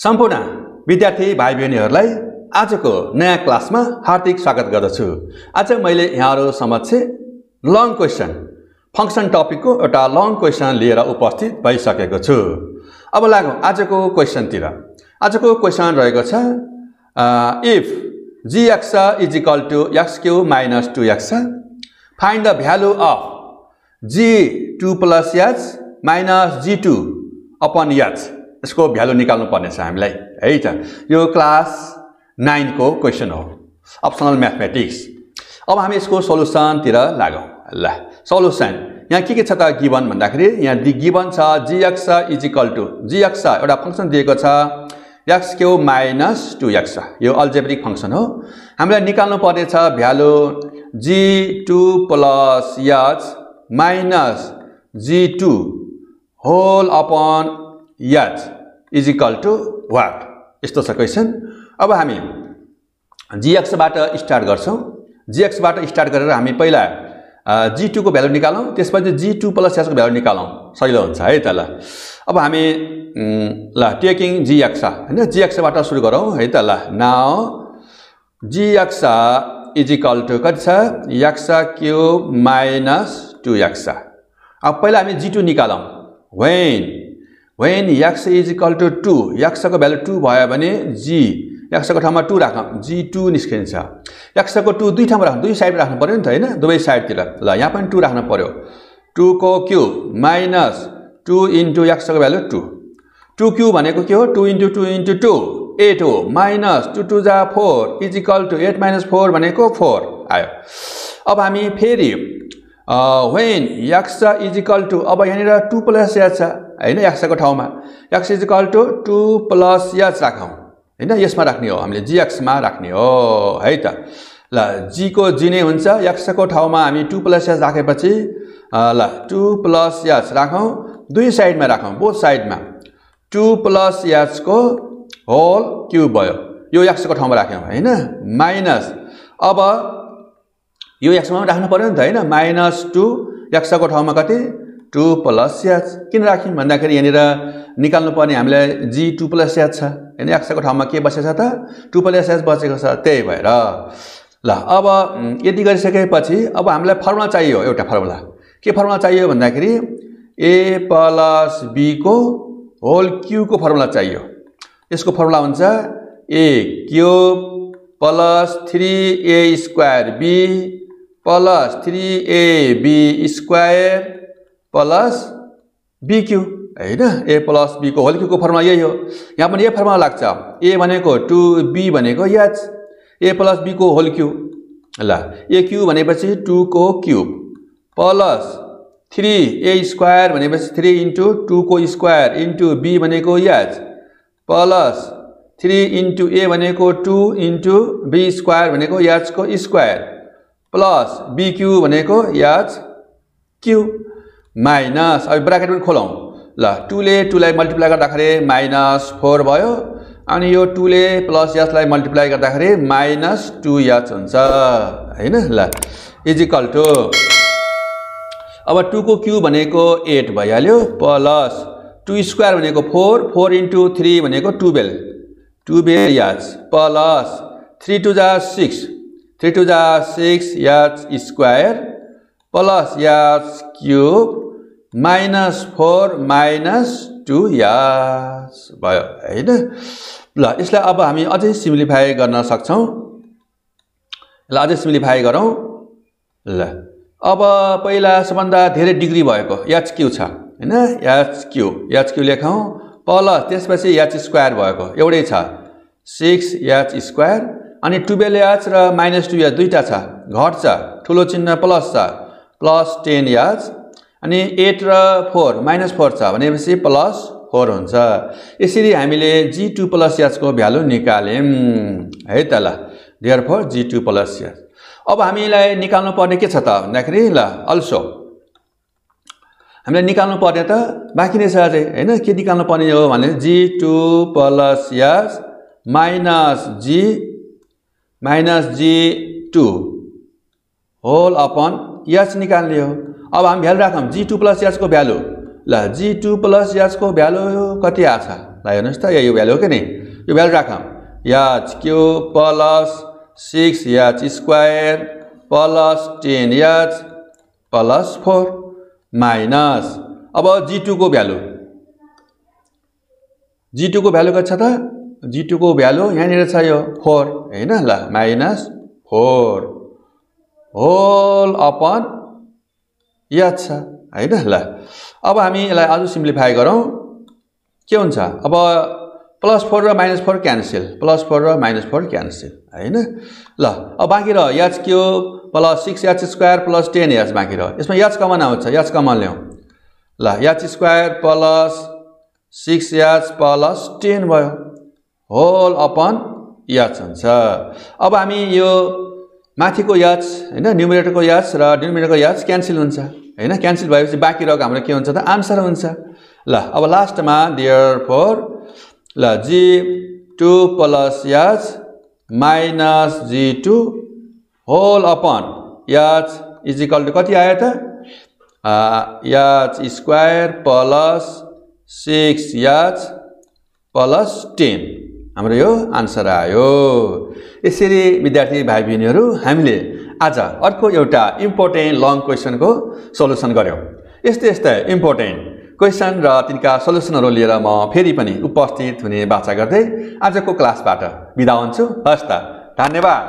सम्पूर्ण विद्यार्थी भाइ बहिनीहरूलाई आजको नयाँ क्लासमा हार्दिक स्वागत गर्दछु। आज मैले यहाँहरू समक्ष लङ क्वेसन फङ्सन टपिकको एउटा लङ क्वेसन लिएर उपस्थित भइसकेको छु। अब लागौँ आजको क्वेसनतिर आजको क्वेसन रहेको छ if G X is equal to X cube minus two X find the value of G two plus H minus G two upon H यसको भ्यालु निकाल्नु पर्नेछ हामीलाई। है त। यो क्लास नाइनको क्वेसन हो। Optional mathematics. अब हामी यसको सोल्युसनतिर लागौँ। ल सोल्युसन यहाँ के के छ त गिभन भन्दाखेरि यहाँ दि गिभन छ G X is equal to G X एउटा फङ्सन दिएको छ। X cube minus two X यो अल्जेब्रिक फङ्सन हो। हामीलाई निकाल्नु पर्नेछ value G two plus H minus G two whole upon H is equal to what यस्तो छ क्वेसन अब हामी जिएक्सबाट स्टार्ट गर्छौँ। जिएक्सबाट स्टार्ट गरेर हामी पहिला जी टूको भ्यालु निकालौँ त्यसपछि जी टू प्लस एसको भ्यालु निकालौँ। सजिलो हुन्छ है त ल अब हामी ल टेकिङ जिएक्स होइन? जिएक्सबाट सुरु गरौँ है त ल now G X is equal to कति छ? X cube minus two X अब पहिला हामी जी two निकालौँ। When when X is equal to two एक्सको value two भयो भने जी एक्सको ठाउँमा टू राखौँ जी टू निस्किन्छ। एक्सको टू दुई ठाउँमा राख्नु दुई साइड राख्नु पऱ्यो नि त होइन? दुवै साइडतिर ल यहाँ पनि टू राख्नु पऱ्यो टूको क्यु माइनस टू इन्टु एक्सको भ्यालु टू टू क्यु भनेको के हो? Two into two into two eight हो माइनस टू टू जा four is equal to eight minus four भनेको फोर आयो। अब हामी फेरि when X is equal to अब यहाँनिर टू प्लस एच छ होइन एक्सको ठाउँमा। X is equal to two plus H राखौँ। होइन यसमा राख्ने हो हामीले जिएक्समा राख्ने हो है त। ल जीको जी नै हुन्छ एक्सको ठाउँमा हामी टू प्लस एच राखेपछि ल टू प्लस एच राखौँ। दुई साइडमा राखौँ बोथ साइडमा टू प्लस एचको होल क्युब भयो। यो एक्सको ठाउँमा राख्यौँ होइन? माइनस अब यो एक्समा पनि राख्नु पऱ्यो नि त होइन? माइनस टू एक्सको ठाउँमा कति? टू प्लस एच किन राख्यौँ भन्दाखेरि यहाँनिर निकाल्नु पर्ने हामीलाई जी टू प्लस एच छ। होइन एक्सको ठाउँमा के बसेको छ त? टू प्लस एच बसेको छ। त्यही भएर। ल अब यति गरिसकेपछि अब हामीलाई फर्मुला चाहियो एउटा फर्मुला। के फर्मुला चाहियो भन्दाखेरि ए प्लस बीको होल क्युको फर्मुला चाहियो। यसको फर्मुला हुन्छ A cube plus three A square B plus three AB square plus B cube होइन? ए प्लस बीको होल क्यूको फर्मुला यही हो। यहाँ पनि ए फर्मुला लाग्छ। ए भनेको टु बी भनेको एच ए प्लस बीको होल क्यू ल ए क्यू भनेपछि टुको cube plus three A square भनेपछि थ्री इन्टु टुको स्क्वायर इन्टु बी भनेको H plus three into A भनेको टु इन्टु बी स्क्वायर भनेको एचको स्क्वायर प्लस बिक्यू भनेको याच क्यू? माइनस। अब ब्राकेट पनि खोलौँ। ल टूले टूलाई मल्टिप्लाई गर्दाखेरि माइनस फोर भयो अनि यो टूले प्लस यसलाई मल्टिप्लाई गर्दाखेरि माइनस टु एच हुन्छ। होइन? ल इजिकल टु। अब टूको क्यु भनेको एट भइहाल्यो प्लस टु स्क्वायर भनेको फोर फोर इन्टु थ्री भनेको twelve. Twelve H plus three two जा सिक्स। थ्री टू जा six H square plus H cube minus four minus two H भयो होइन? ल यसलाई अब हामी अझै सिम्प्लिफाई गर्न सक्छौँ। ल अझै सिम्प्लिफाई गरौँ। ल अब पहिला सबभन्दा धेरै डिग्री भएको एच क्यु छ होइन? एच क्यु एच क्यु लेखौँ। प्लस त्यसपछि एच स्क्वायर भएको एउटै छ। सिक्स एच स्क्वायर अनि टुवेल्भ एच र माइनस टु एच दुईवटा छ। घट्छ ठुलो चिन्ह प्लस छ। प्लस टेन एच अनि एट र फोर माइनस फोर छ भनेपछि प्लस फोर हुन्छ। यसरी हामीले जी टू प्लस एचको भ्यालु निकाल्यौँ। है त ल dear four G two plus H अब हामीलाई निकाल्नु पर्ने के छ त भन्दाखेरि ल अल्सो। हामीलाई निकाल्नु पर्ने त बाँकी नै छ अझै होइन? के निकाल्नु पर्ने हो भने G two plus H minus G minus G two. Whole upon H निकाल्ने हो अब हामी भ्यालु राखौँ जी टू प्लस एचको भ्यालु। ल जी टू प्लस एचको भ्यालु कति आएको छ ल हेर्नुहोस् त यो भ्यालु हो कि नि? यो भ्यालु राखौँ। H cube plus six H square plus ten H plus four minus. अब जी टूको भ्यालु। जी टूको भ्यालु कति छ त? जी टूको भ्यालु यहाँनिर छ यो फोर। होइन ल माइनस फोर होल अपन याद छ होइन ल। अब हामी यसलाई अझ सिम्प्लिफाई गरौँ। के हुन्छ? अब प्लस फोर र minus four cancel plus four र माइनस फोर क्यान्सल होइन? ल अब बाँकी रह। याच के हो? Plus six H square plus ten H बाँकी रह। यसमा याच कमन आउँछ? याच कमन ल्याउँ। ल H square plus six H plus ten भयो। होल अपन याच हुन्छ। अब हामी यो माथिको याच होइन न्युमिरेटरको याच र डिनोमिनेटरको याच क्यान्सल हुन्छ। होइन क्यान्सल भएपछि बाँकी रहेको हाम्रो के हुन्छ त? आन्सर हुन्छ। ल अब लास्टमा डियर फोर ल G two plus H minus G two whole upon H is equal to कति आयो त? H square plus six H plus ten हाम्रो यो आन्सर आयो। यसरी विद्यार्थी भाइ बहिनीहरू हामीले आज अर्को एउटा इम्पोर्टेन्ट लङ क्वेसनको सल्युसन गऱ्यौँ यस्तै यस्तै इम्पोर्टेन्ट क्वेसन र तिनका सल्युसनहरू लिएर म फेरि पनि उपस्थित हुने बाचा गर्दै आजको क्लासबाट बिदा हुन्छु। हस् त धन्यवाद।